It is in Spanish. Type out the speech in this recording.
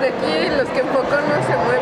de aquí los que enfocan no se mueven.